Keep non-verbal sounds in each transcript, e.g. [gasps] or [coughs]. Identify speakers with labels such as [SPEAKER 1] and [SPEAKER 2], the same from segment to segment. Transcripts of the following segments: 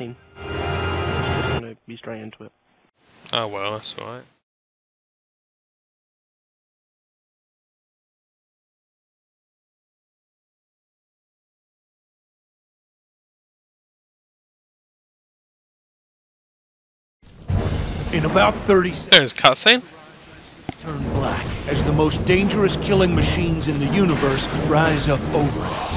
[SPEAKER 1] cutscene. Just gonna be straight into it.
[SPEAKER 2] Oh well, that's alright.
[SPEAKER 3] In about 30 seconds,
[SPEAKER 2] There's a cutscene.
[SPEAKER 3] turn black as the most dangerous killing machines in the universe rise up over it.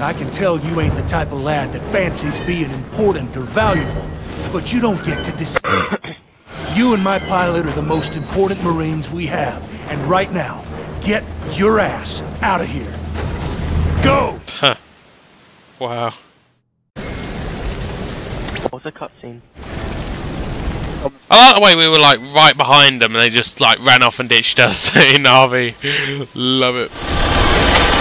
[SPEAKER 3] I can tell you ain't the type of lad that fancies being important or valuable, but you don't get to decide. [coughs] you and my pilot are the most important Marines we have, and right now, get your ass out of here. Go!
[SPEAKER 2] Huh. Wow.
[SPEAKER 1] What was a cutscene?
[SPEAKER 2] I like the way we were like right behind them and they just like ran off and ditched us [laughs] in RV. Love it.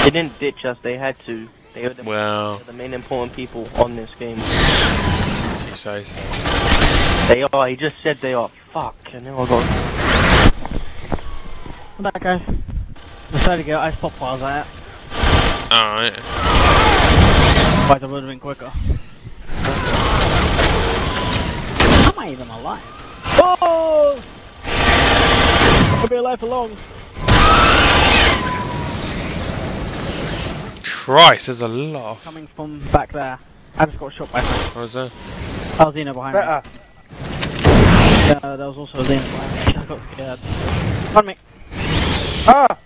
[SPEAKER 1] They didn't ditch us, they had to. They were the,
[SPEAKER 2] Well,
[SPEAKER 1] the main important people on this game.
[SPEAKER 2] you say so.
[SPEAKER 1] They are, he just said they are. Fuck, and now I got.
[SPEAKER 4] Come back, guys. Decided to get ice pop files at it.
[SPEAKER 2] Alright.
[SPEAKER 4] Otherwise, I would have been quicker. Am I even alive? Oh! I'll be alive for long.
[SPEAKER 2] Christ, there's a lot of.
[SPEAKER 4] Coming from back there. I just got shot by something.
[SPEAKER 2] What was that?
[SPEAKER 4] Oh, Xeno behind
[SPEAKER 5] Better.
[SPEAKER 4] me. Yeah, there was also a Xeno behind me. [laughs] I got scared. Run me.
[SPEAKER 5] Ah!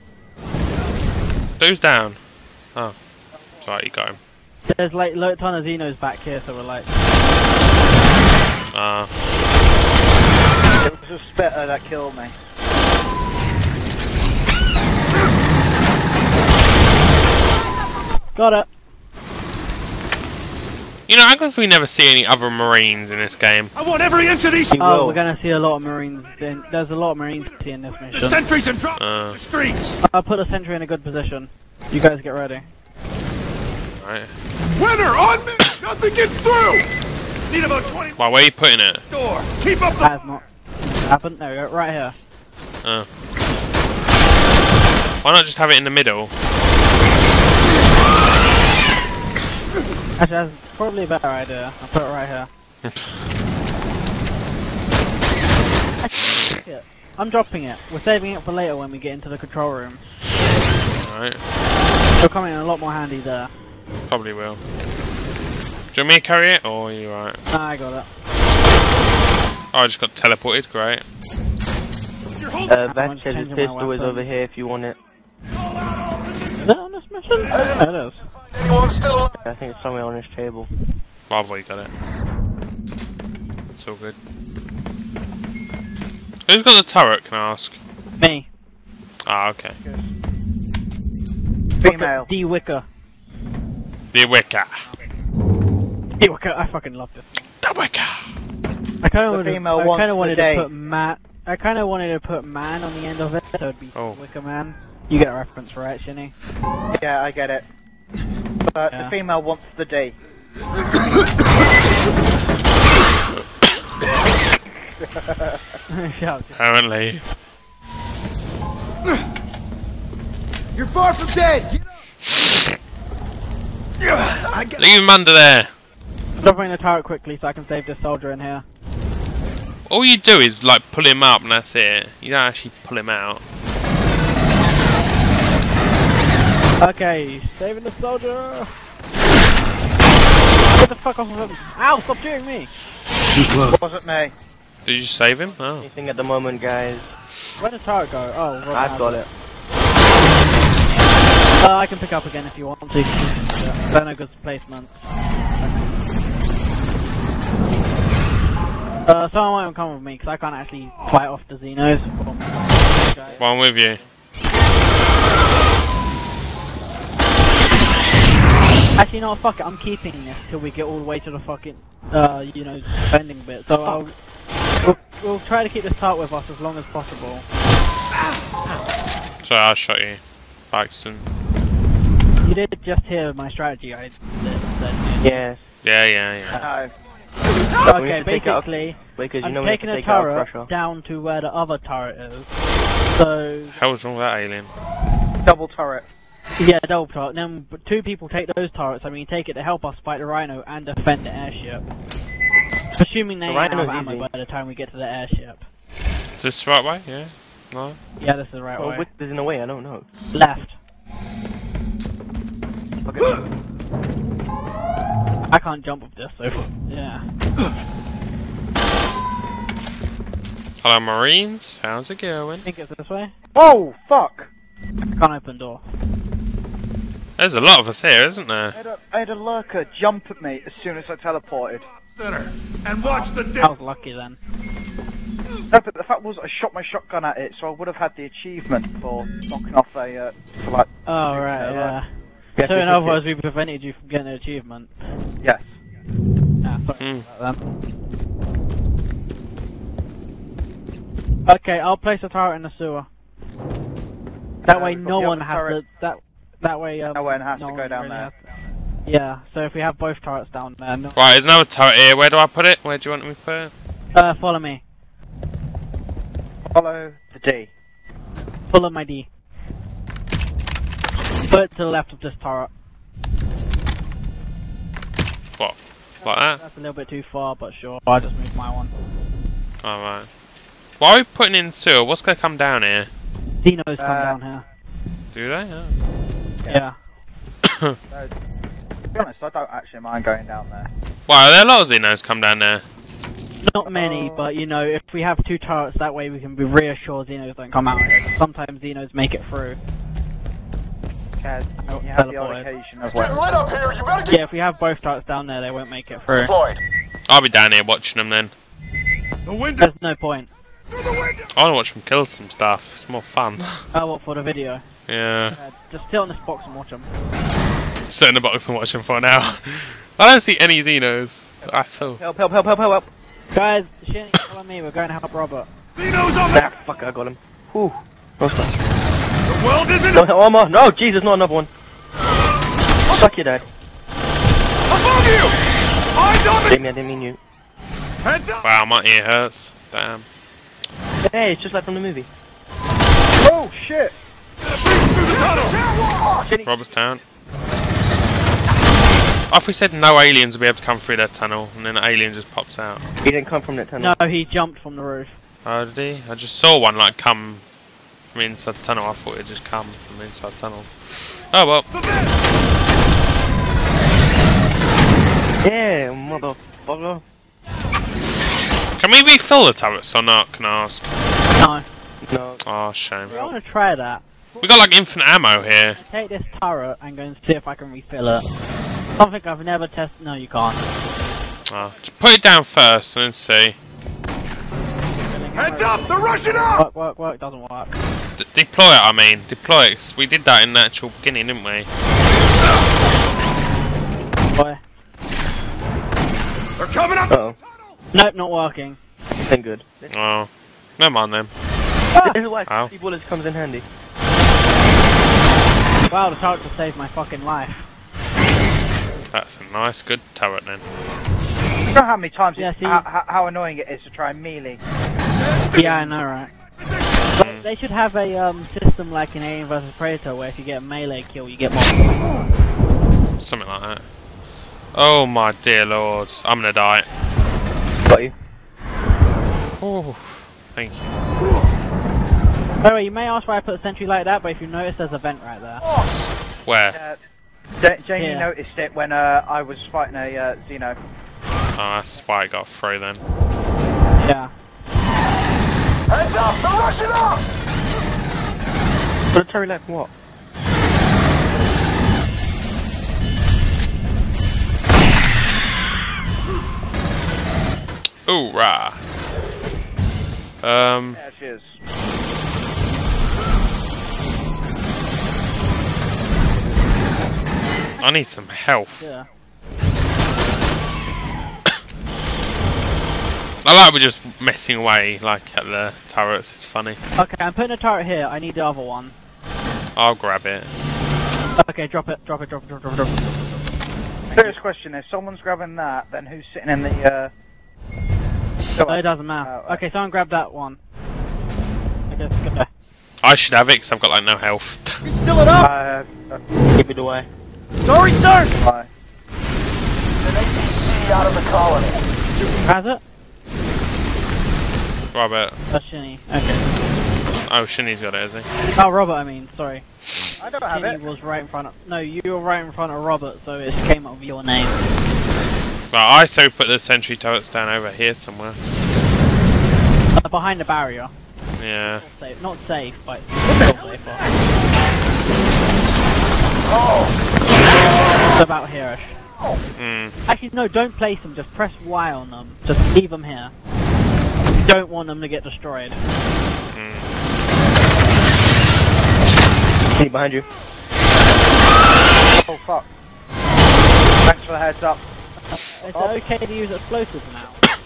[SPEAKER 2] Who's down? Oh. Sorry, you got him.
[SPEAKER 4] There's like a ton of Xenos back here, so we're like...
[SPEAKER 2] Ah.
[SPEAKER 5] It was a spitter that killed me.
[SPEAKER 4] Got it.
[SPEAKER 2] you know, I guess we never see any other Marines in this game?
[SPEAKER 3] I want every inch of these
[SPEAKER 4] Oh, we're gonna see a lot of Marines. In, there's a lot of Marines in this mission.
[SPEAKER 3] the
[SPEAKER 4] mission.
[SPEAKER 3] sentries and drop
[SPEAKER 2] Uh.
[SPEAKER 3] the streets.
[SPEAKER 4] I'll put a sentry in a good position. You guys get ready.
[SPEAKER 2] Right.
[SPEAKER 3] Winner on me! Nothing gets through! Need about 20
[SPEAKER 2] Well, where are you putting it?
[SPEAKER 3] door. Keep up the
[SPEAKER 4] That has not happened. There we go. Right here.
[SPEAKER 2] Oh. Why not just have it in the middle?
[SPEAKER 4] Actually, that's probably a better idea. I'll put it right here. Actually. I'm dropping it. We're saving it for later when we get into the control room.
[SPEAKER 2] Right.
[SPEAKER 4] It'll come in a lot more handy there.
[SPEAKER 2] Probably will. Do you want me to carry it, or are you right?
[SPEAKER 4] Ah, I got it.
[SPEAKER 2] Oh, I just got teleported, great.
[SPEAKER 1] Uh, that
[SPEAKER 4] I'm
[SPEAKER 1] says his pistol is over here if you want it.
[SPEAKER 4] Is it on this mission? Yeah.
[SPEAKER 1] I think it's somewhere on this table.
[SPEAKER 2] Bravo, you got it. It's all good. Who's got the turret, can I ask?
[SPEAKER 4] Me.
[SPEAKER 2] Ah, okay.
[SPEAKER 5] Female.
[SPEAKER 4] D Wicker.
[SPEAKER 2] The Wicca.
[SPEAKER 4] D Wicker. I fucking love this.
[SPEAKER 2] The Wicca.
[SPEAKER 4] I kind
[SPEAKER 5] The
[SPEAKER 4] of
[SPEAKER 5] female
[SPEAKER 4] I kind of wanted to put man. I kind of wanted to put man on the end of it, so it'd be
[SPEAKER 2] Oh.
[SPEAKER 4] Wicker Man. You get a reference, right, Shinny?
[SPEAKER 5] Yeah, I get it. But
[SPEAKER 4] Yeah.
[SPEAKER 5] the female wants the D. [laughs]
[SPEAKER 2] Apparently.
[SPEAKER 3] You're far from dead! Get up! I got
[SPEAKER 2] Leave him under there.
[SPEAKER 4] Dropping the turret quickly so I can save this soldier in here.
[SPEAKER 2] All you do is like pull him up and that's it. You don't actually pull him out.
[SPEAKER 4] Okay, saving the soldier. Get the fuck off of him! Ow! Stop shooting me!
[SPEAKER 3] too close.
[SPEAKER 5] Wasn't me.
[SPEAKER 2] Did you save him? Oh.
[SPEAKER 1] Anything at the moment, guys.
[SPEAKER 4] Where did the turret go? Oh,
[SPEAKER 1] I've
[SPEAKER 4] now.
[SPEAKER 1] got it.
[SPEAKER 4] Uh, I can pick up again if you want to. Yeah, they're no good placements. Uh, someone won't come with me because I can't actually fight off the Xenos.
[SPEAKER 2] Well, I'm with you.
[SPEAKER 4] Actually, no, fuck it. I'm keeping this till we get all the way to the fucking, uh, you know, spending bit. So I'll, we'll, we'll try to keep this part with us as long as possible.
[SPEAKER 2] So I shot you. By accident.
[SPEAKER 4] You did just hear my strategy. I did, said.
[SPEAKER 1] Yes.
[SPEAKER 2] Yeah, yeah, yeah.
[SPEAKER 5] No.
[SPEAKER 1] We
[SPEAKER 4] Okay,
[SPEAKER 1] to take it up-
[SPEAKER 4] basically,
[SPEAKER 1] Because you
[SPEAKER 4] I'm
[SPEAKER 1] know we have
[SPEAKER 4] taking a
[SPEAKER 1] take
[SPEAKER 4] turret down to where the other turret is. So
[SPEAKER 2] Hell's wrong with that alien?
[SPEAKER 5] Double turret.
[SPEAKER 4] Yeah, double turret. Then two people take those turrets. I mean, take it to help us fight the Rhino and defend the airship. Assuming they
[SPEAKER 1] The
[SPEAKER 4] have ammo
[SPEAKER 1] easy.
[SPEAKER 4] by the time we get to the airship.
[SPEAKER 2] Is this the right way? Yeah. No.
[SPEAKER 4] Yeah, this is the right way.
[SPEAKER 1] Oh,
[SPEAKER 4] way.
[SPEAKER 1] which is in a way, I don't know.
[SPEAKER 4] Left. Okay. [gasps] I can't jump with this, so yeah.
[SPEAKER 2] Hello, Marines. How's it going?
[SPEAKER 4] I think it's this way.
[SPEAKER 5] Oh, fuck!
[SPEAKER 4] I Can't open door.
[SPEAKER 2] There's a lot of us here, isn't there?
[SPEAKER 5] I had, a, I had a lurker jump at me as soon as I teleported.
[SPEAKER 3] Center. And watch the
[SPEAKER 4] I was lucky then.
[SPEAKER 5] No, but the fact was I shot my shotgun at it, so I would have had the achievement for knocking off a, uh, for like,
[SPEAKER 4] Oh
[SPEAKER 5] Yeah,
[SPEAKER 4] right, yeah.
[SPEAKER 1] Yes,
[SPEAKER 4] So
[SPEAKER 1] yes,
[SPEAKER 4] in
[SPEAKER 1] yes,
[SPEAKER 4] other words, we prevented you from getting an achievement.
[SPEAKER 5] yes.
[SPEAKER 4] Ah, sorry about that. Okay, I'll place a turret in the sewer. That
[SPEAKER 5] Uh,
[SPEAKER 4] way, no one has
[SPEAKER 5] turret.
[SPEAKER 4] to. That that way, um,
[SPEAKER 5] No one has to go down
[SPEAKER 4] really
[SPEAKER 5] there.
[SPEAKER 4] has to- Yeah. So if we have both turrets down there, no.
[SPEAKER 2] Right, there's another turret here. Where do I put it? Where do you want me to put it?
[SPEAKER 4] Uh, follow me.
[SPEAKER 5] Follow the D.
[SPEAKER 4] Follow my D. Put it to the left of this turret.
[SPEAKER 2] What? Like that?
[SPEAKER 4] That's a little bit too far, but sure. I'll just moved my one.
[SPEAKER 2] Alright. Why are we putting in sewer? What's gonna come down here?
[SPEAKER 4] Dino's come
[SPEAKER 5] Uh,
[SPEAKER 4] down here.
[SPEAKER 2] Do they? Oh.
[SPEAKER 4] Yeah. [coughs]
[SPEAKER 5] To be honest, I don't actually mind going down there.
[SPEAKER 2] Wow, there are a lot of Xenos come down there.
[SPEAKER 4] Not many,
[SPEAKER 5] Oh.
[SPEAKER 4] but you know, if we have two turrets, that way we can be reassured Xenos don't come out here. Sometimes Xenos make it through.
[SPEAKER 5] Because
[SPEAKER 4] Oh,
[SPEAKER 5] you have the odd occasion of
[SPEAKER 6] It's
[SPEAKER 5] when
[SPEAKER 6] up here. You better get
[SPEAKER 4] Yeah, if we have both turrets down there, they won't make it through.
[SPEAKER 6] deployed.
[SPEAKER 2] I'll be down here watching them then.
[SPEAKER 3] The window.
[SPEAKER 4] There's no point.
[SPEAKER 2] I wanna watch them kill some stuff. It's more fun.
[SPEAKER 4] Oh, what for the video?
[SPEAKER 2] Yeah.
[SPEAKER 4] Uh, just sit on this box and watch them.
[SPEAKER 2] Sit in the box and watch them for an hour. [laughs] I don't see any Xenos at all.
[SPEAKER 5] Help, help, help, help, help, help!
[SPEAKER 4] Guys, Shinny, follow me. We're going to help Robert.
[SPEAKER 3] Xeno's on the.
[SPEAKER 1] Ah, fuck, I got him. Whew. No, stop.
[SPEAKER 3] The world isn't
[SPEAKER 1] No, one more. No, Jesus, not another one. Fuck you, Dad.
[SPEAKER 3] above you. Eyes on the.
[SPEAKER 1] Jamie, I didn't mean you.
[SPEAKER 3] Heads up.
[SPEAKER 2] Wow, my ear hurts. Damn.
[SPEAKER 1] Hey, it's just like from the movie.
[SPEAKER 5] Oh shit!
[SPEAKER 3] Through the.
[SPEAKER 2] Robert's Town. I thought we said no aliens would be able to come through that tunnel, and then an alien just pops out.
[SPEAKER 1] He didn't come from that tunnel.
[SPEAKER 4] No, he jumped from the roof.
[SPEAKER 2] Oh, did he? I just saw one like come from inside the tunnel. I thought it'd just come from inside the tunnel. Oh well.
[SPEAKER 1] Yeah, motherfucker.
[SPEAKER 2] Can we refill the turrets or not? Can I ask?
[SPEAKER 4] No.
[SPEAKER 1] No.
[SPEAKER 2] Oh, shame.
[SPEAKER 4] I want to try that.
[SPEAKER 2] We got like infinite ammo here.
[SPEAKER 4] Take this turret and go and see if I can refill it. Something I've never tested. No, you can't.
[SPEAKER 2] Oh, just put it down first and then see.
[SPEAKER 3] Heads up. They're rushing up.
[SPEAKER 4] Work, work, work. Doesn't work.
[SPEAKER 2] D deploy it. I mean, deploy it. We did that in the actual beginning, didn't we?
[SPEAKER 4] Boy.
[SPEAKER 3] They're coming up.
[SPEAKER 1] Uh oh.
[SPEAKER 4] Nope, not working.
[SPEAKER 1] Then good.
[SPEAKER 2] Oh, never mind then.
[SPEAKER 1] This is why
[SPEAKER 2] Ow.
[SPEAKER 1] 50 bullets comes in handy.
[SPEAKER 4] Wow, the turret just saved my fucking life.
[SPEAKER 2] That's a nice, good turret then.
[SPEAKER 5] You know how many times
[SPEAKER 4] Yeah,
[SPEAKER 5] it,
[SPEAKER 4] see-
[SPEAKER 5] how, how, how annoying it is to try and melee.
[SPEAKER 4] Yeah, I know, right? But they should have a um, system like in Alien vs Predator where if you get a melee kill, you get more.
[SPEAKER 2] Something like that. Oh my dear lord, I'm gonna die.
[SPEAKER 1] Got you.
[SPEAKER 2] Oh, thank you.
[SPEAKER 4] By the way, you may ask why I put a sentry like that, but if you notice, there's a vent right there.
[SPEAKER 6] Boss.
[SPEAKER 2] Where?
[SPEAKER 5] Uh, Ja- Jamie
[SPEAKER 4] Yeah.
[SPEAKER 5] noticed it when uh, I was fighting a uh, Xeno.
[SPEAKER 2] Oh, that's why I got through then.
[SPEAKER 4] Yeah.
[SPEAKER 6] Heads up. The Russian rushing Military
[SPEAKER 1] Put a turret like what?
[SPEAKER 2] Ooh, rah. Um,
[SPEAKER 5] There she
[SPEAKER 2] I need some health.
[SPEAKER 4] Yeah. [coughs]
[SPEAKER 2] I like we're just messing away, like at the turrets. It's funny.
[SPEAKER 4] Okay, I'm putting a turret here. I need the other one.
[SPEAKER 2] I'll grab it.
[SPEAKER 4] Okay, drop it, drop it, drop it, drop it, drop it. Drop it.
[SPEAKER 5] Serious question: If someone's grabbing that, then who's sitting in the? Uh...
[SPEAKER 4] No, it doesn't matter.
[SPEAKER 5] Oh,
[SPEAKER 4] Okay, someone grab that one. Okay, let's go.
[SPEAKER 2] I should have it because I've got like no health. [laughs]
[SPEAKER 3] Still it up.
[SPEAKER 5] Uh, uh,
[SPEAKER 1] Give it away.
[SPEAKER 3] Sorry, sir.
[SPEAKER 5] bye.
[SPEAKER 6] An APC out of the colony.
[SPEAKER 4] Has it?
[SPEAKER 2] Robert.
[SPEAKER 4] That's Shinny. Okay.
[SPEAKER 2] Oh, Shinny's got it, is he?
[SPEAKER 4] Oh, Robert, I mean, sorry.
[SPEAKER 5] I don't have
[SPEAKER 4] Shinny
[SPEAKER 5] it.
[SPEAKER 4] was right in front of. No, you were right in front of Robert, so it came up with your name.
[SPEAKER 2] Well, I so put the sentry turrets down over here somewhere.
[SPEAKER 4] Uh, behind the barrier.
[SPEAKER 2] Yeah.
[SPEAKER 4] Safe. Not safe, but still safer. It's [laughs] about here-ish.
[SPEAKER 2] Hmm.
[SPEAKER 4] Actually, no, don't place them. Just press Y on them. Just leave them here. You don't want them to get destroyed.
[SPEAKER 1] Shinny behind you.
[SPEAKER 5] Oh fuck. Thanks for the heads up.
[SPEAKER 4] Is it okay to use explosives now? [coughs]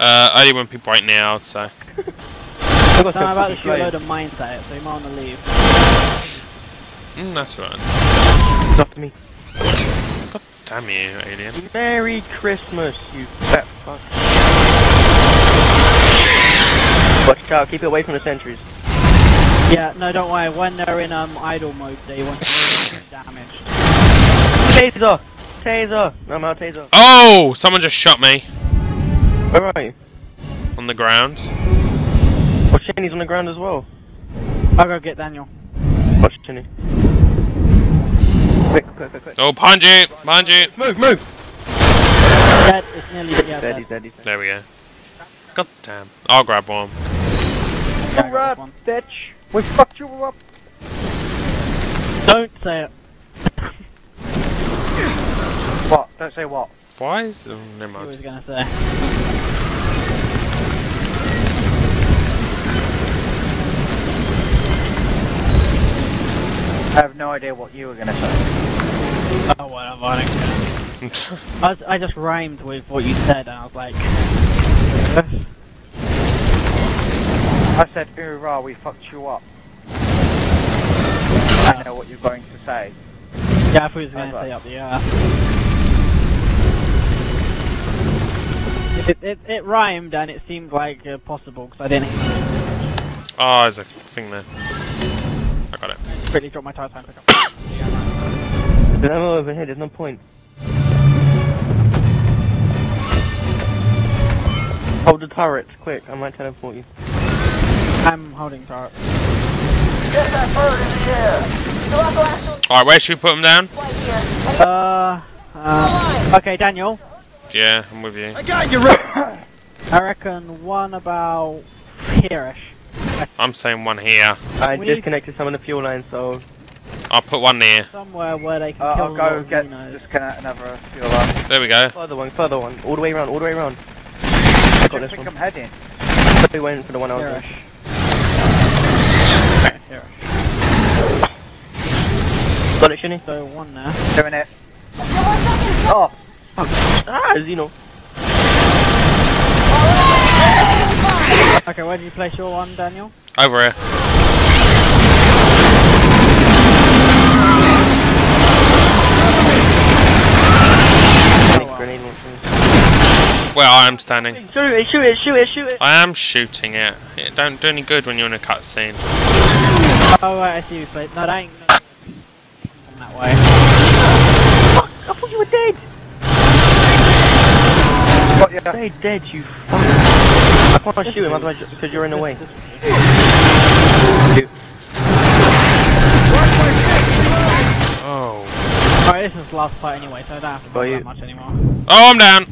[SPEAKER 2] Uh, only when people right now, so. [laughs]
[SPEAKER 1] I've got
[SPEAKER 4] So
[SPEAKER 1] some
[SPEAKER 4] I'm about to
[SPEAKER 1] fucking
[SPEAKER 4] shoot a load
[SPEAKER 1] slaves.
[SPEAKER 4] of mines at it, so you might want to leave.
[SPEAKER 2] Mm, that's right.
[SPEAKER 1] Talk to me.
[SPEAKER 2] Damn you, alien.
[SPEAKER 1] Merry Christmas, you fat fuck. Watch out, keep it away from the sentries.
[SPEAKER 4] Yeah, no, don't worry. When they're in um idle mode, they won't get damaged.
[SPEAKER 1] Taser! Taser! No, I'm out taser.
[SPEAKER 2] Oh! Someone just shot me
[SPEAKER 1] Where are you?
[SPEAKER 2] on the ground.
[SPEAKER 1] Watch Shinny's on the ground as well.
[SPEAKER 4] I'll go get Daniel.
[SPEAKER 1] Watch Shinny. Quick, quick, quick, quick.
[SPEAKER 2] Oh, behind you! Behind you!
[SPEAKER 1] Move, move!
[SPEAKER 4] Dead. It's nearly yeah,
[SPEAKER 1] Dead,
[SPEAKER 4] dead.
[SPEAKER 1] he's dead, he's dead.
[SPEAKER 2] There we go. God damn. I'll grab one.
[SPEAKER 4] Yeah, I got one.
[SPEAKER 5] bitch. We fucked you up.
[SPEAKER 4] Don't say it.
[SPEAKER 5] What? Don't say what.
[SPEAKER 2] Why is... Oh, never
[SPEAKER 4] He was gonna say.
[SPEAKER 5] I have no idea what you were gonna say.
[SPEAKER 4] Oh, whatever. I don't care. I, was, I just rhymed with what you said, and I was like,
[SPEAKER 5] I said, hoorah, we fucked you up. I know what you're going to say.
[SPEAKER 4] yeah, I thought he was gonna say up the air. It, it, it rhymed and it seemed like uh, possible because I didn't
[SPEAKER 2] Oh, there's a thing there. I got it.
[SPEAKER 4] really drop my tire time pick up.
[SPEAKER 1] There's ammo over here, there's no point. Hold the turret, quick, I might teleport you.
[SPEAKER 4] I'm holding turret.
[SPEAKER 6] Get that bird in the air.
[SPEAKER 7] Sulaco actual
[SPEAKER 2] Alright, where should we put them down?
[SPEAKER 7] flight here. I got
[SPEAKER 4] Uh, uh, okay, Daniel.
[SPEAKER 2] Yeah, I'm with you.
[SPEAKER 4] I [coughs] reckon one about here-ish.
[SPEAKER 2] I'm saying one here.
[SPEAKER 1] I
[SPEAKER 4] We-
[SPEAKER 1] disconnected some of the fuel lines, so
[SPEAKER 2] I'll put one there.
[SPEAKER 4] Somewhere where they can
[SPEAKER 5] Uh,
[SPEAKER 4] kill
[SPEAKER 5] I'll go
[SPEAKER 4] of
[SPEAKER 5] get
[SPEAKER 4] Xenos.
[SPEAKER 5] disconnect another fuel line.
[SPEAKER 2] There we go.
[SPEAKER 1] further one, further one, all the way around, all the way around. I
[SPEAKER 5] I
[SPEAKER 1] got
[SPEAKER 5] don't
[SPEAKER 1] this
[SPEAKER 5] think
[SPEAKER 1] one.
[SPEAKER 5] I'm heading.
[SPEAKER 1] We went for the one I was in.
[SPEAKER 4] Here-ish. Here-ish.
[SPEAKER 1] Got it, Shinny?
[SPEAKER 4] So one there.
[SPEAKER 5] Doing it.
[SPEAKER 7] a few seconds. Tom.
[SPEAKER 5] Oh,
[SPEAKER 1] Ah, Xeno.
[SPEAKER 7] This is fine.
[SPEAKER 4] Okay, where did you place your one, Daniel?
[SPEAKER 2] Over here.
[SPEAKER 1] Sonic grenade launchers.
[SPEAKER 2] Where I am standing.
[SPEAKER 1] Shoot it, shoot it, shoot it, shoot it!
[SPEAKER 2] I am shooting it. It don't do any good when you're in a cutscene.
[SPEAKER 4] Oh, right, I see you place. No, that ain't. No. Come that way.
[SPEAKER 1] Fuck, I thought you were dead!
[SPEAKER 5] got ya.
[SPEAKER 1] Stay dead, you fuck. I can't shoot him otherwise because you're in the way.
[SPEAKER 2] Oh.
[SPEAKER 4] Alright, this is the last fight anyway, so I don't have to
[SPEAKER 1] Got
[SPEAKER 4] bother
[SPEAKER 1] you.
[SPEAKER 4] that much anymore.
[SPEAKER 2] Oh, I'm down.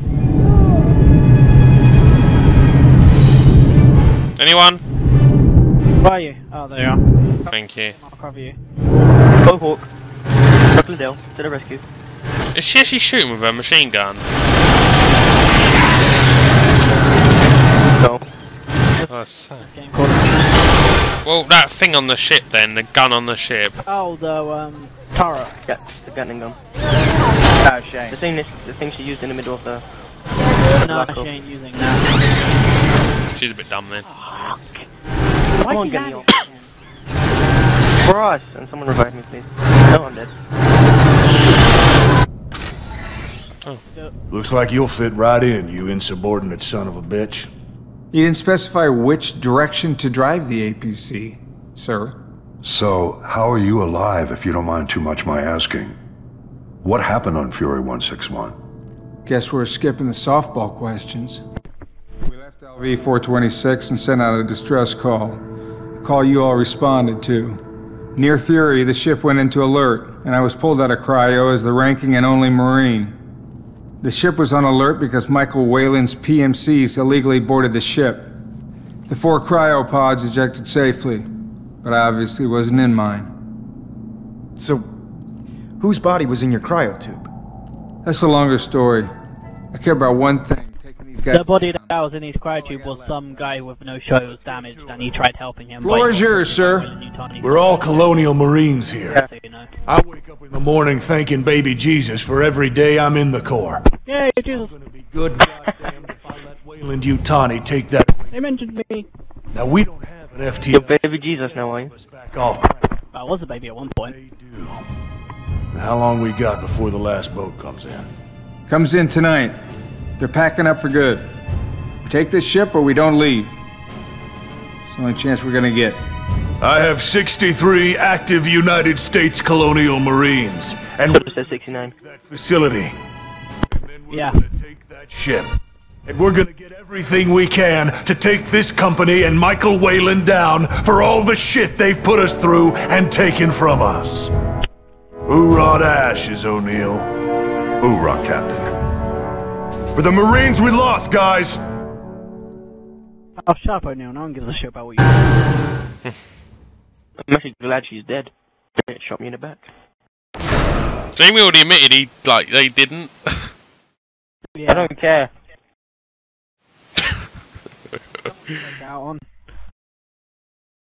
[SPEAKER 2] Anyone?
[SPEAKER 4] Where are you? Oh, there you are.
[SPEAKER 2] Thank you.
[SPEAKER 4] I'll cover you.
[SPEAKER 1] Go Hawk. Chuck Liddell, to the rescue.
[SPEAKER 2] Is she actually shooting with her machine gun? Well, that thing on the ship then, the gun on the ship.
[SPEAKER 4] Oh, the um turret.
[SPEAKER 1] Yeah, the Gatling gun.
[SPEAKER 5] No, Shane.
[SPEAKER 1] The thing, this, the thing she used in the middle of the.
[SPEAKER 4] No,
[SPEAKER 1] Black
[SPEAKER 4] she ain't using that.
[SPEAKER 2] She's a bit dumb then.
[SPEAKER 4] Why
[SPEAKER 1] on,
[SPEAKER 4] you
[SPEAKER 1] get me off.
[SPEAKER 4] again?
[SPEAKER 1] For us! And someone revive me, please. No, I'm dead. Oh.
[SPEAKER 3] Looks like you'll fit right in, you insubordinate son of a bitch.
[SPEAKER 8] You didn't specify which direction to drive the APC, sir.
[SPEAKER 9] So, how are you alive if you don't mind too much my asking? What happened on Fury 161?
[SPEAKER 8] Guess we're skipping the softball questions. We left LV 426 and sent out a distress call. A call you all responded to. Near Fury, the ship went into alert, and I was pulled out of cryo as the ranking and only Marine. The ship was on alert because Michael Weyland's PMCs illegally boarded the ship. The four cryopods ejected safely, but I obviously wasn't in mine.
[SPEAKER 10] So, whose body was in your cryo tube?
[SPEAKER 8] That's a longer story. I care about one thing, taking these guys
[SPEAKER 4] The body that was in his cryotube was some guy with no show, was damaged, and he tried helping him.
[SPEAKER 8] Floor is yours, sir.
[SPEAKER 3] We're all Colonial Marines here.
[SPEAKER 4] So.
[SPEAKER 3] I wake up in the morning thanking baby Jesus for every day I'm in the Corps.
[SPEAKER 4] Yay, Jesus!
[SPEAKER 3] Be good goddamn if I let Weyland-Yutani take that away.
[SPEAKER 4] They mentioned me.
[SPEAKER 3] Now we don't have an
[SPEAKER 1] Your
[SPEAKER 3] FTL.
[SPEAKER 1] baby Jesus now, are you?
[SPEAKER 3] Back off.
[SPEAKER 4] I was a baby at one point.
[SPEAKER 3] How long we got before the last boat comes in?
[SPEAKER 8] Comes in tonight. They're packing up for good. We take this ship or we don't leave. It's the only chance we're gonna get.
[SPEAKER 3] I have 63 active United States Colonial Marines, and
[SPEAKER 1] Could have said 69.
[SPEAKER 3] that facility.
[SPEAKER 4] Yeah.
[SPEAKER 3] That ship. And we're gonna get everything we can to take this company and Michael Weyland down for all the shit they've put us through and taken from us. Hoorah to ashes, O'Neal.
[SPEAKER 9] Hoorah, Captain. For the Marines we lost, guys!
[SPEAKER 4] Oh, shut up, O'Neal. No one gives a shit about what you do.
[SPEAKER 1] I'm actually glad she's dead. It shot me in the back.
[SPEAKER 2] Jamie already admitted he like they didn't. yeah.
[SPEAKER 1] I don't care.
[SPEAKER 4] Out on.